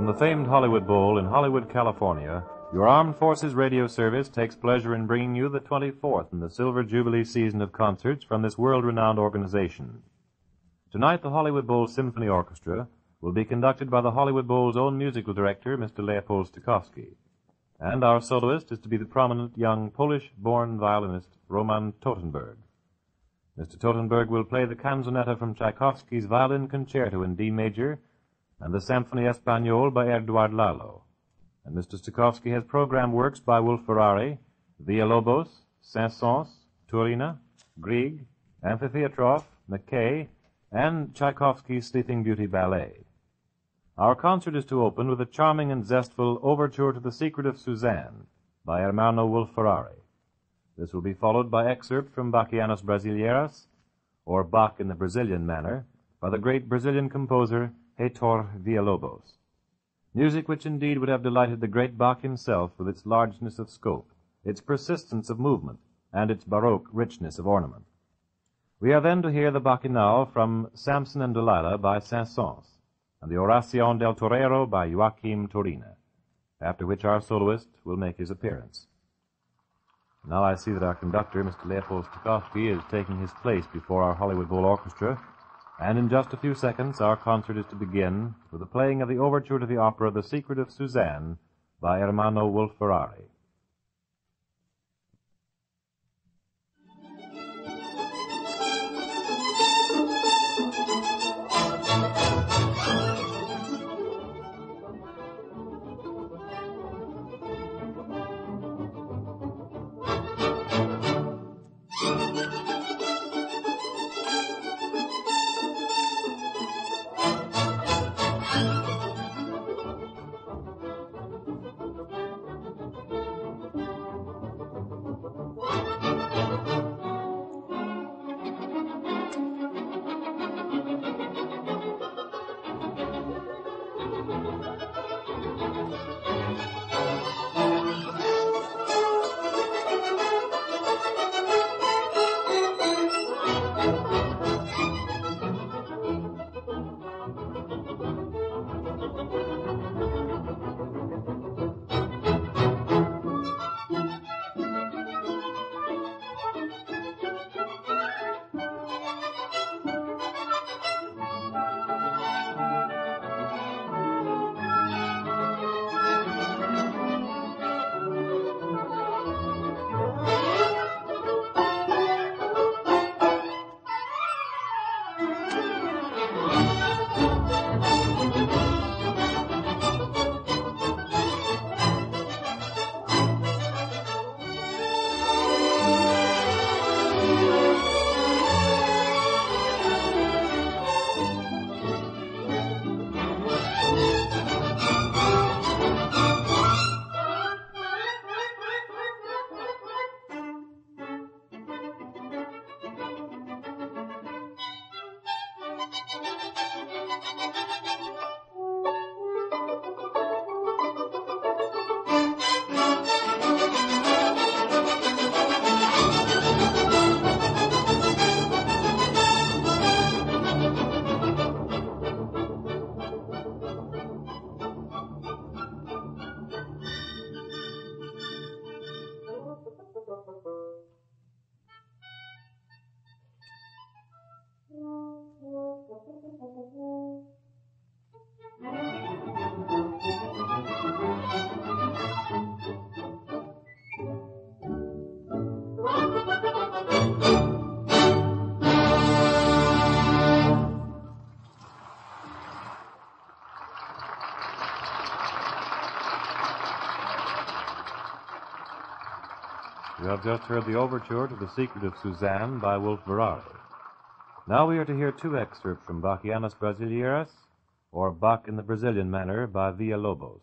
From the famed Hollywood Bowl in Hollywood, California, your Armed Forces Radio Service takes pleasure in bringing you the 24th in the Silver Jubilee season of concerts from this world-renowned organization. Tonight, the Hollywood Bowl Symphony Orchestra will be conducted by the Hollywood Bowl's own musical director, Mr. Leopold Stokowski. And our soloist is to be the prominent young Polish-born violinist, Roman Totenberg. Mr. Totenberg will play the canzonetta from Tchaikovsky's Violin Concerto in D major and the Symphonie Espagnole by Eduard Lalo. And Mr. Stokowski has programmed works by Wolf Ferrari, Villalobos, Saint-Saëns, Turina, Grieg, Amfitheatrof, Mackay, and Tchaikovsky's Sleeping Beauty Ballet. Our concert is to open with a charming and zestful overture to The Secret of Suzanne by Ermanno Wolf Ferrari. This will be followed by excerpts from Bachianas Brasileiras, or Bach in the Brazilian manner, by the great Brazilian composer Heitor Villalobos. Music which indeed would have delighted the great Bach himself with its largeness of scope, its persistence of movement, and its baroque richness of ornament. We are then to hear the Bacchanal from Samson and Delilah by Saint-Saëns, and the Oracion del Torero by Joachim Turina, after which our soloist will make his appearance. Now I see that our conductor, Mr. Leopold Stokowski, is taking his place before our Hollywood Bowl Orchestra, and in just a few seconds our concert is to begin with the playing of the overture to the opera The Secret of Suzanne by Ermanno Wolf Ferrari. Have just heard the overture to The Secret of Suzanne by Wolf Ferrari. Now we are to hear two excerpts from Bachianas Brasileiras, or Bach in the Brazilian manner by Villalobos.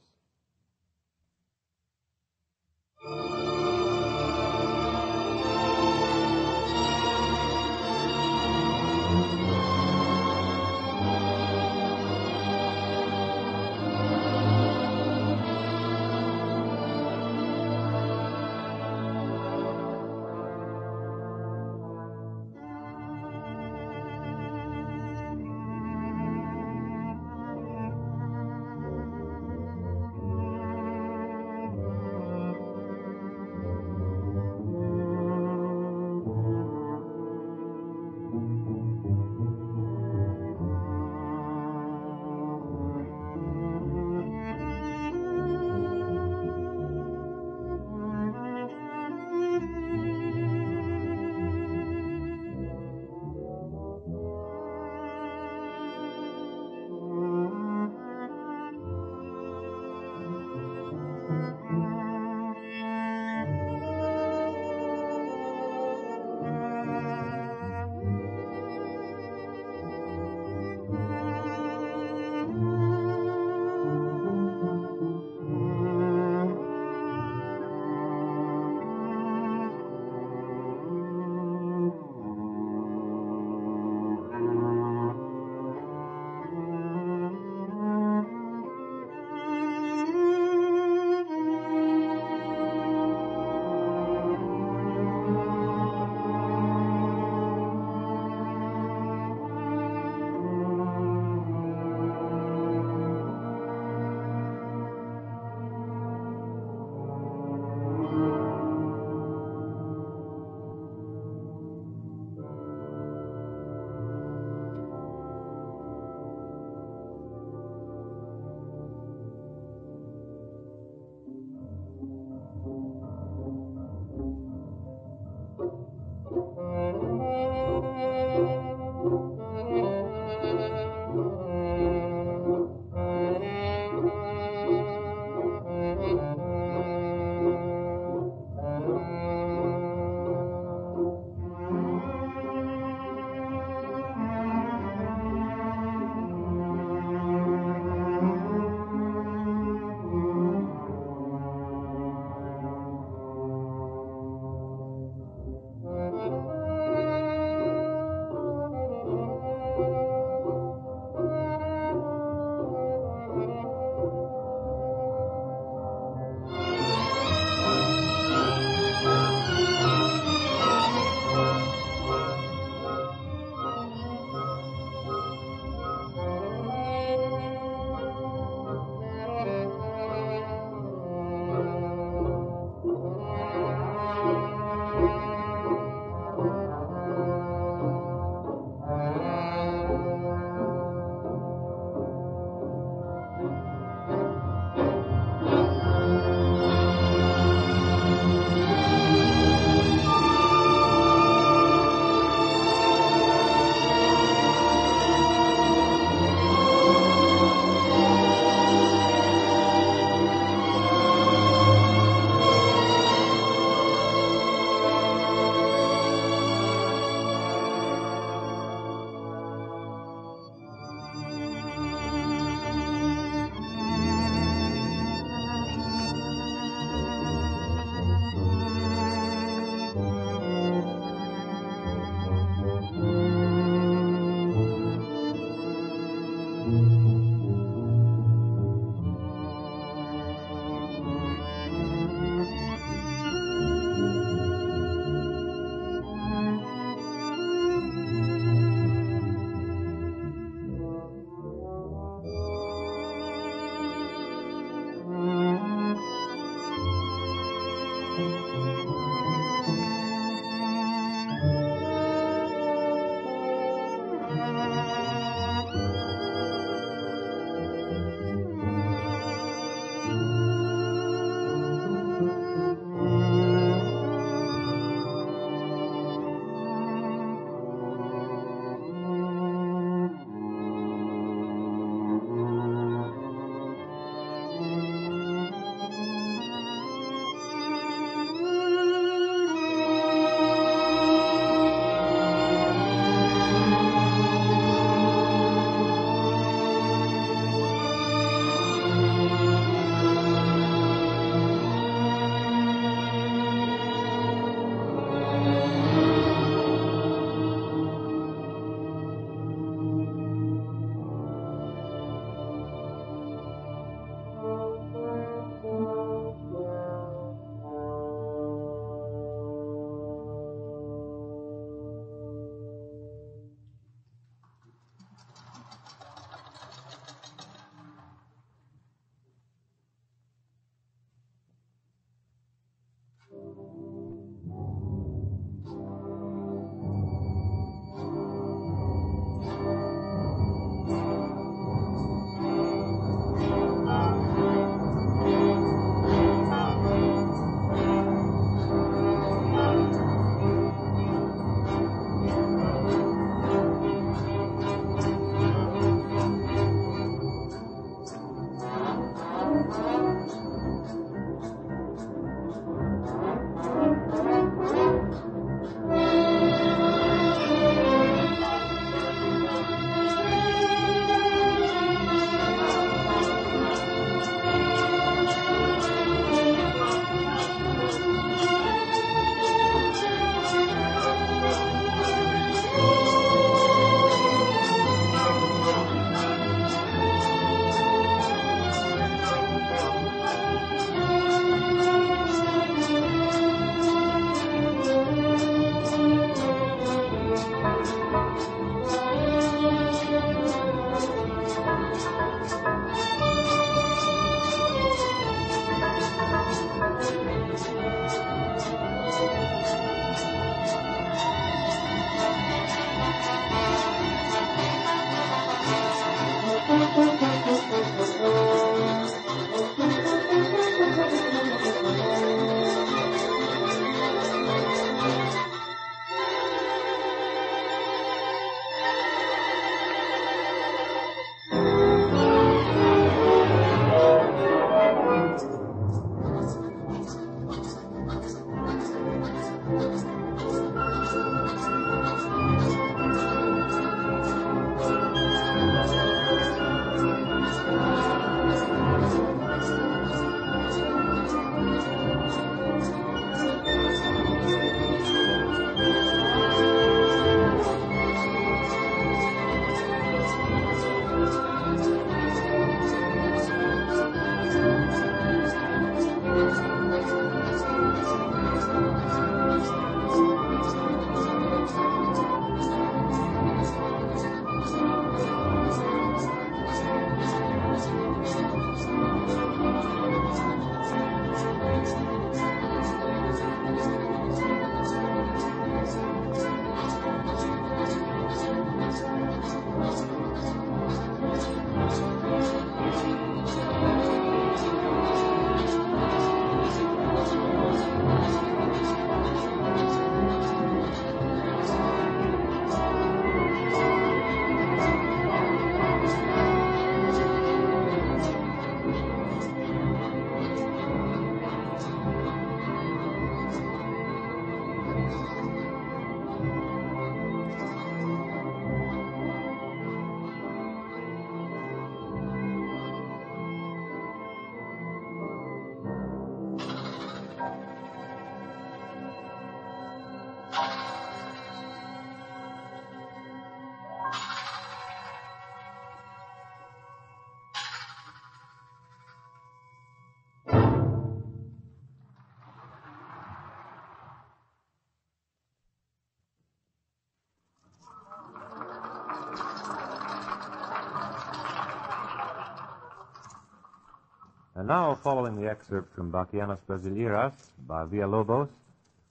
Now, following the excerpt from Bachianas Brasileiras by Villalobos,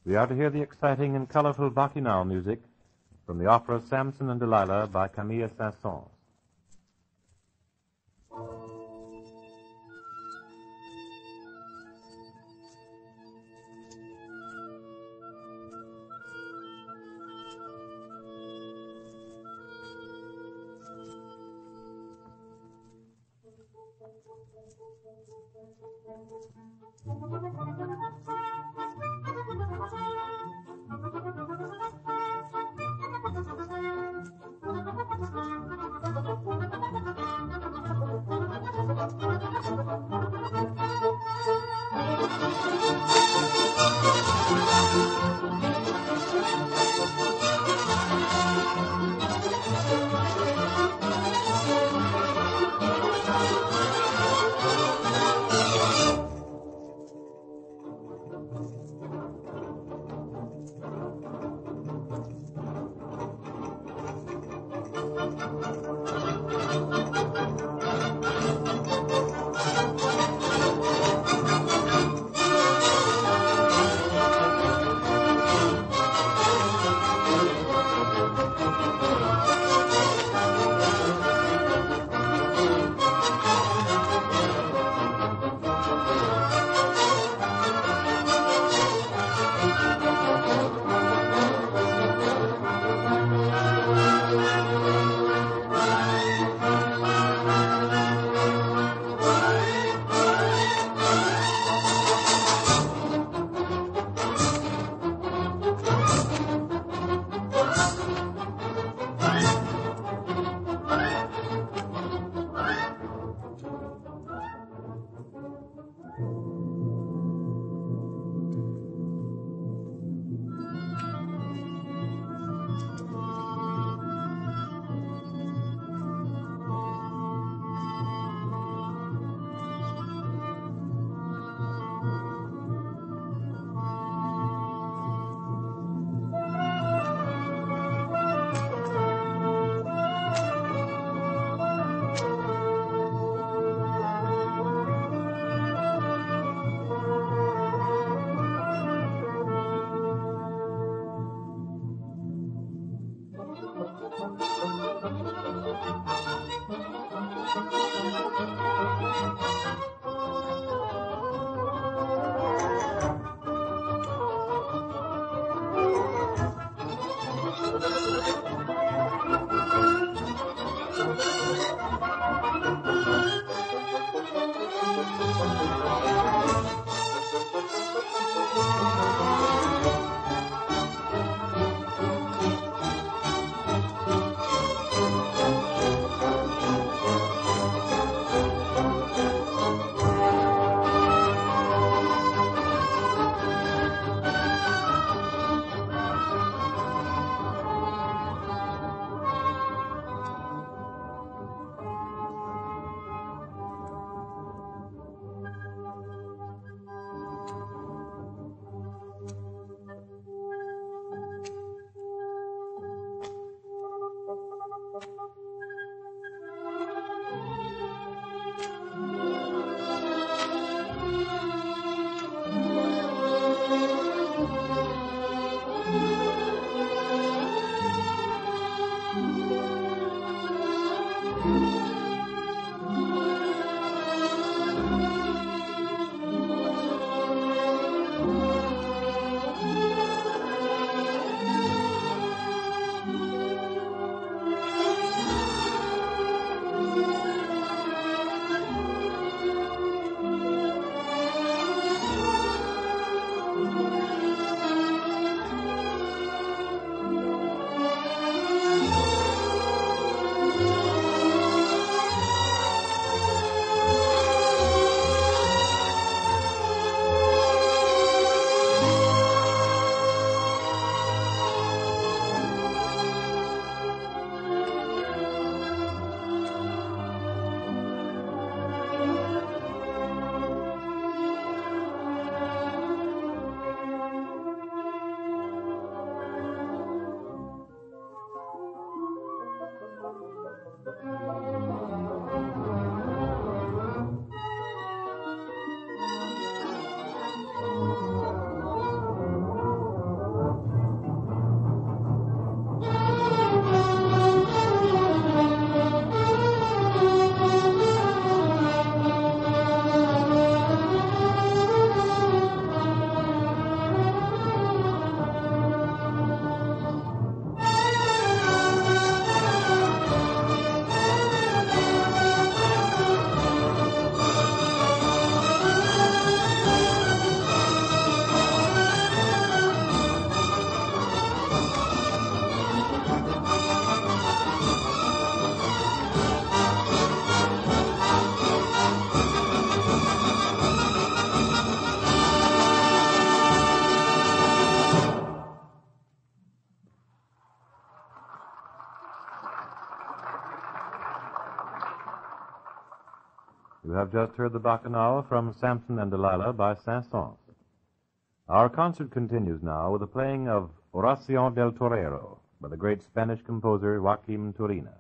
we are to hear the exciting and colorful Bacchanal music from the opera Samson and Delilah by Camille Saint-Saëns. Have just heard the Bacchanal from Samson and Delilah by Saint-Saëns. Our concert continues now with the playing of Oración del Torero by the great Spanish composer Joaquim Turina.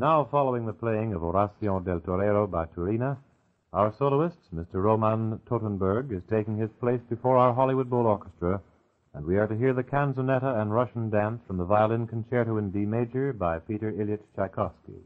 Now, following the playing of Oracion del Torero by Turina, our soloist, Mr. Roman Totenberg, is taking his place before our Hollywood Bowl Orchestra, and we are to hear the canzonetta and Russian dance from the violin concerto in D major by Peter Ilyich Tchaikovsky.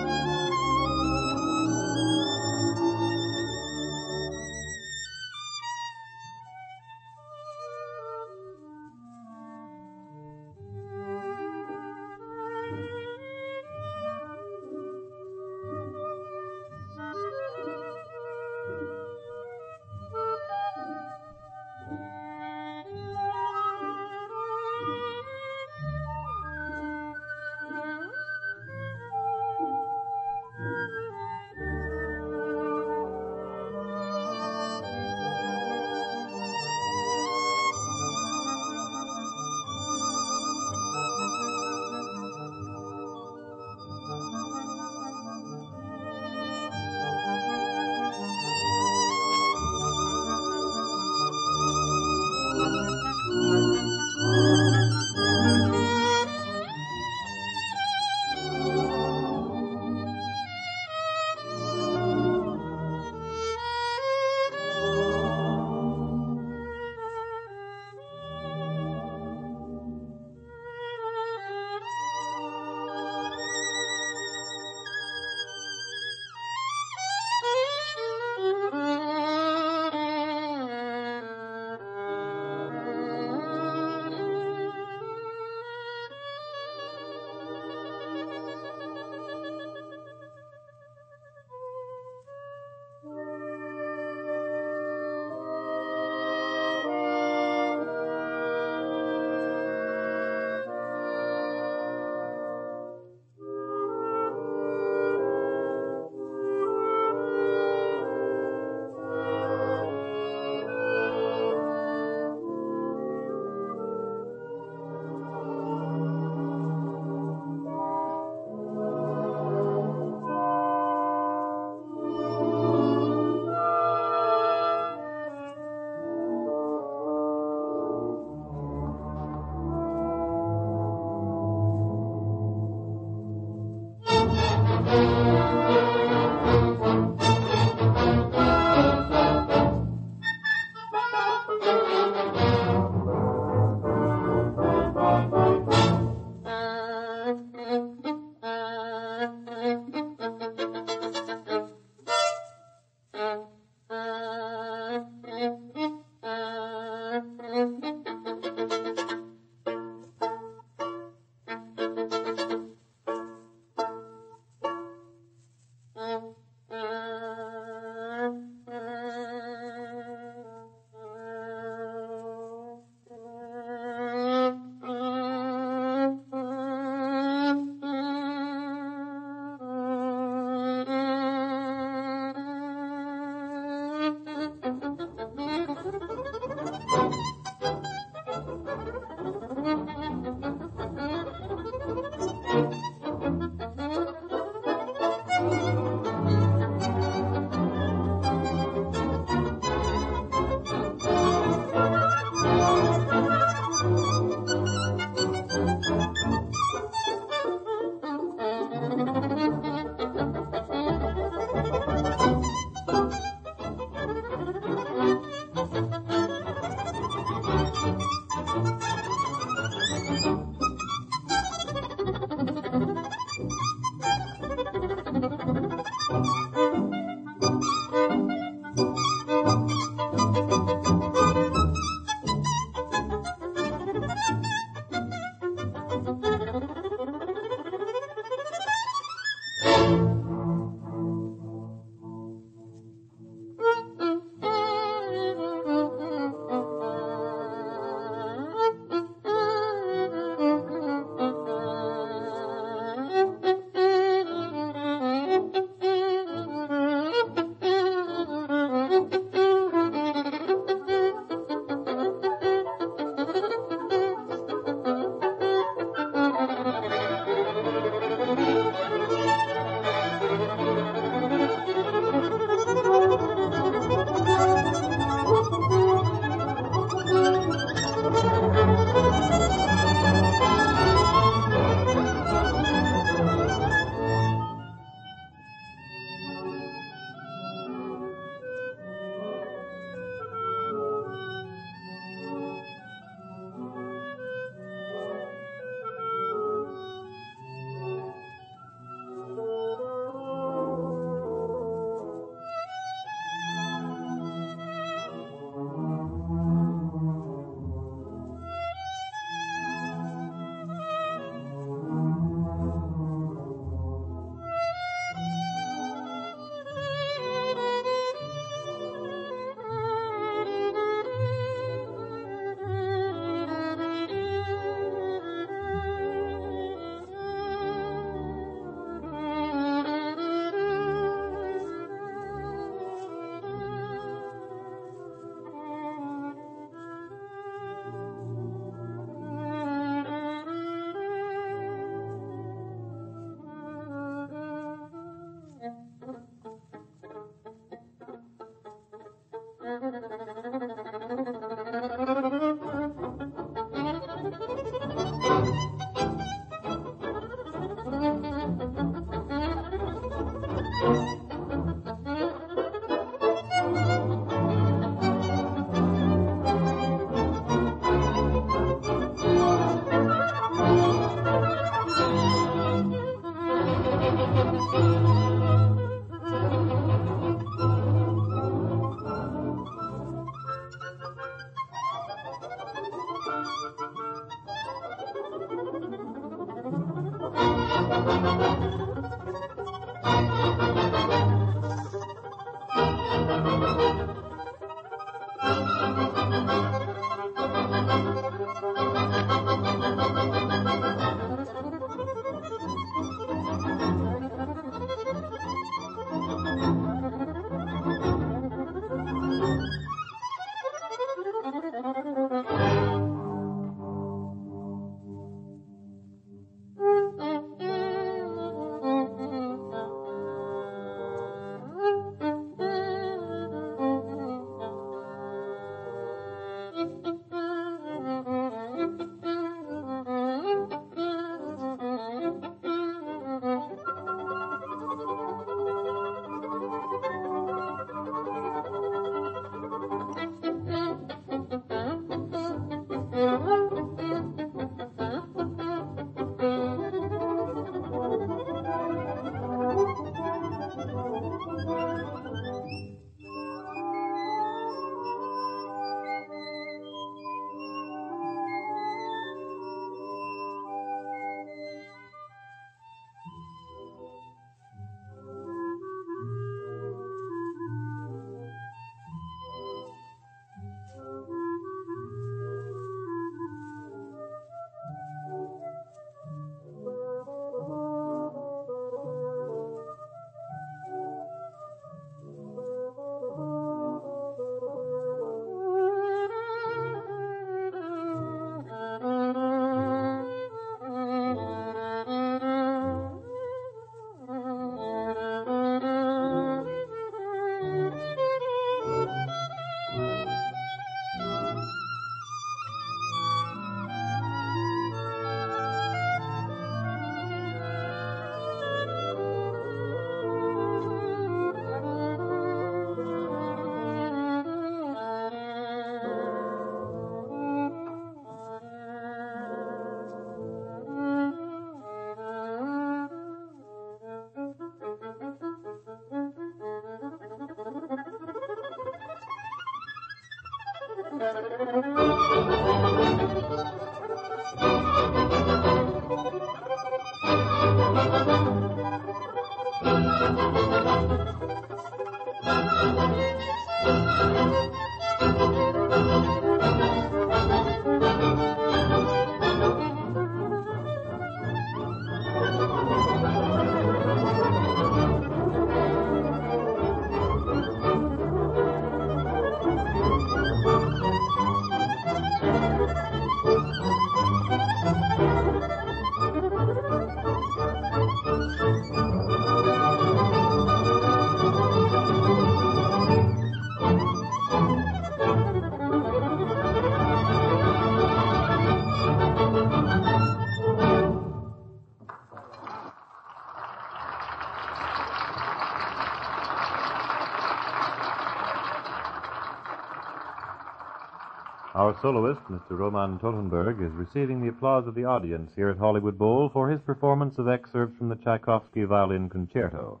Our soloist, Mr. Roman Totenberg, is receiving the applause of the audience here at Hollywood Bowl for his performance of excerpts from the Tchaikovsky Violin Concerto.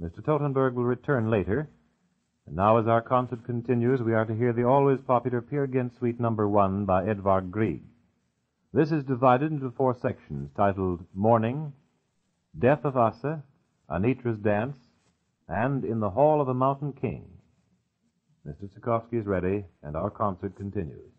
Mr. Totenberg will return later. And now, as our concert continues, we are to hear the always popular Peer Gynt Suite Number One by Edvard Grieg. This is divided into four sections titled Morning, Death of Asa, Anitra's Dance, and In the Hall of a Mountain King. Mr. Tchaikovsky is ready, and our concert continues.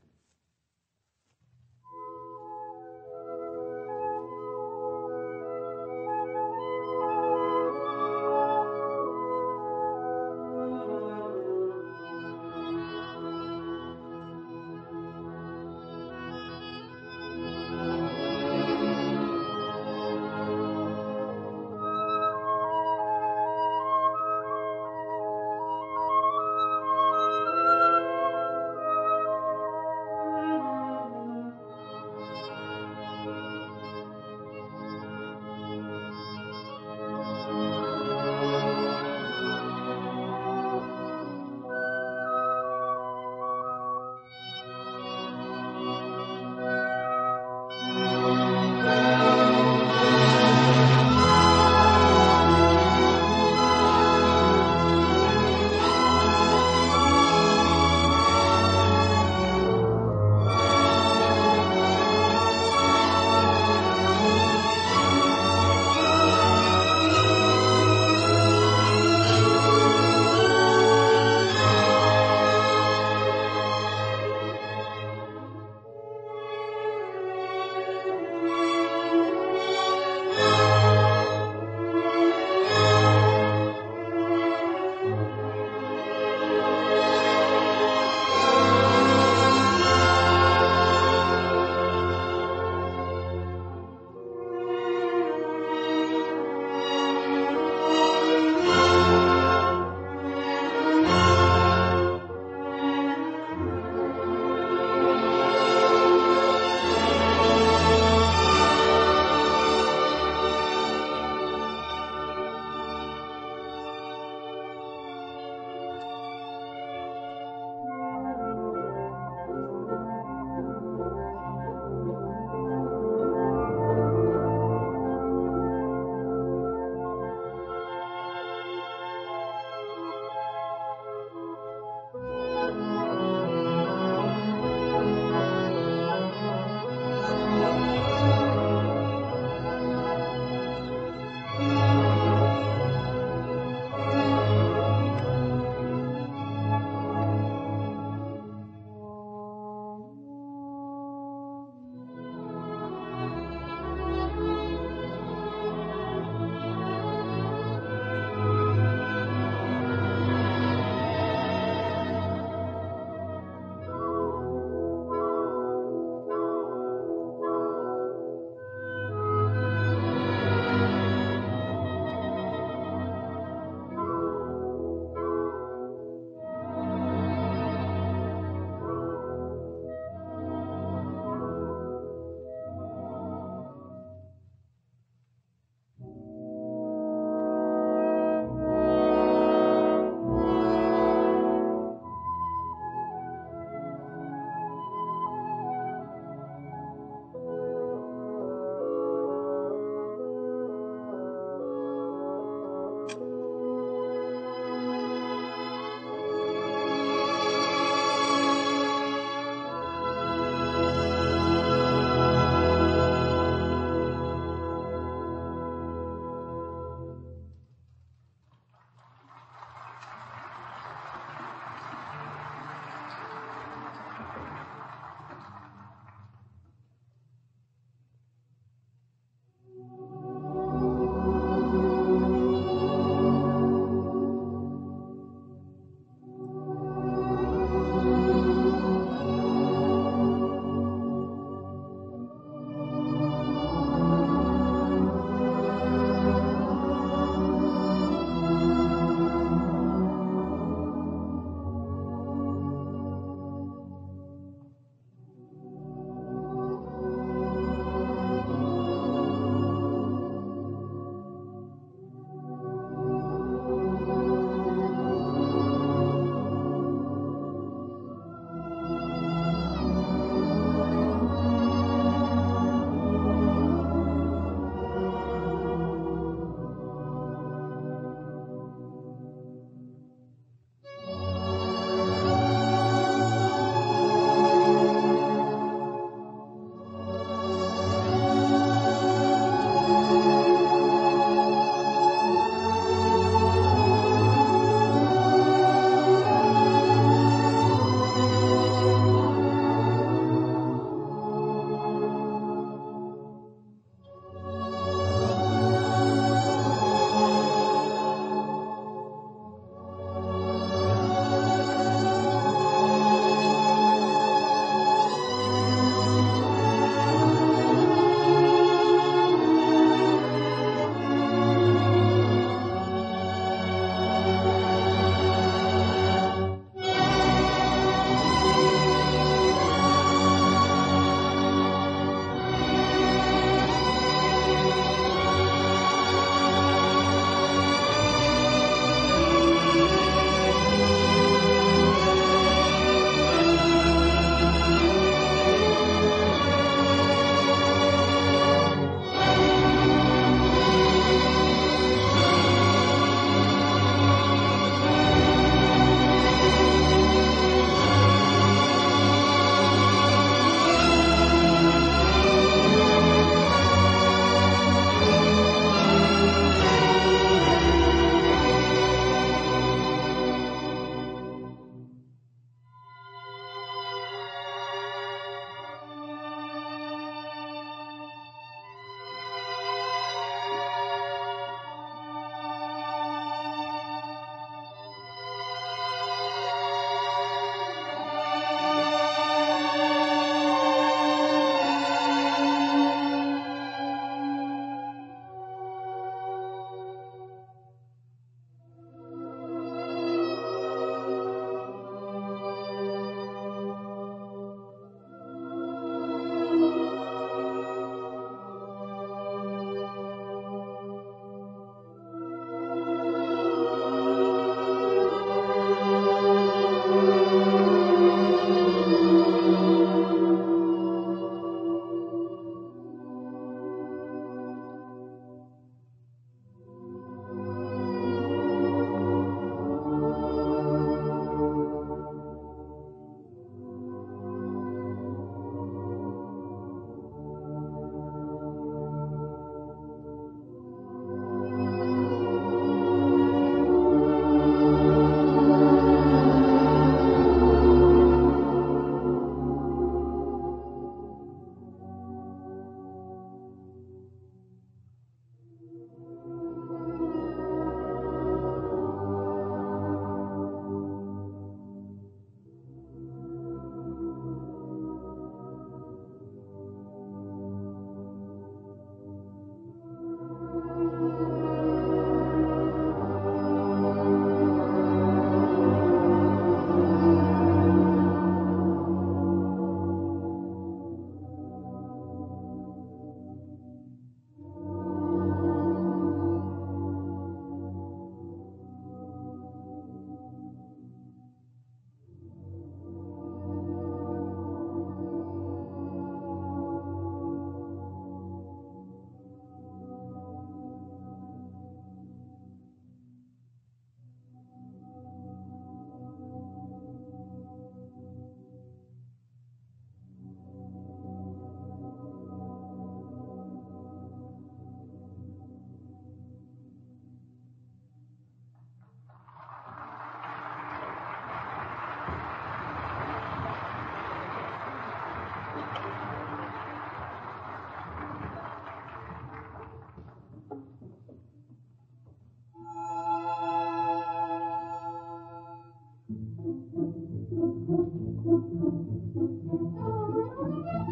Thank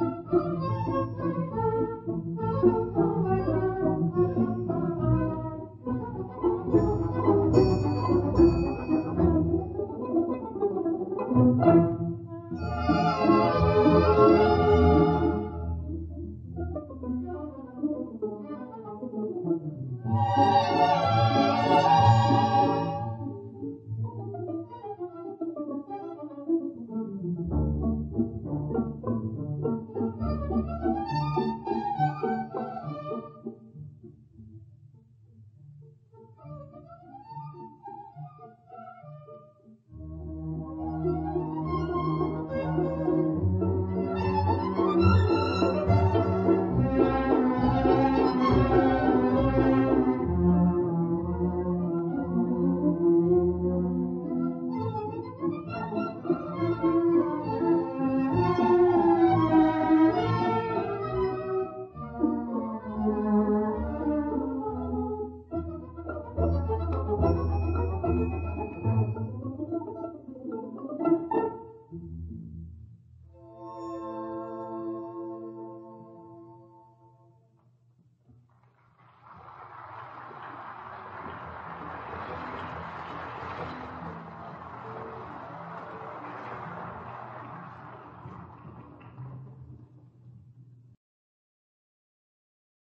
you.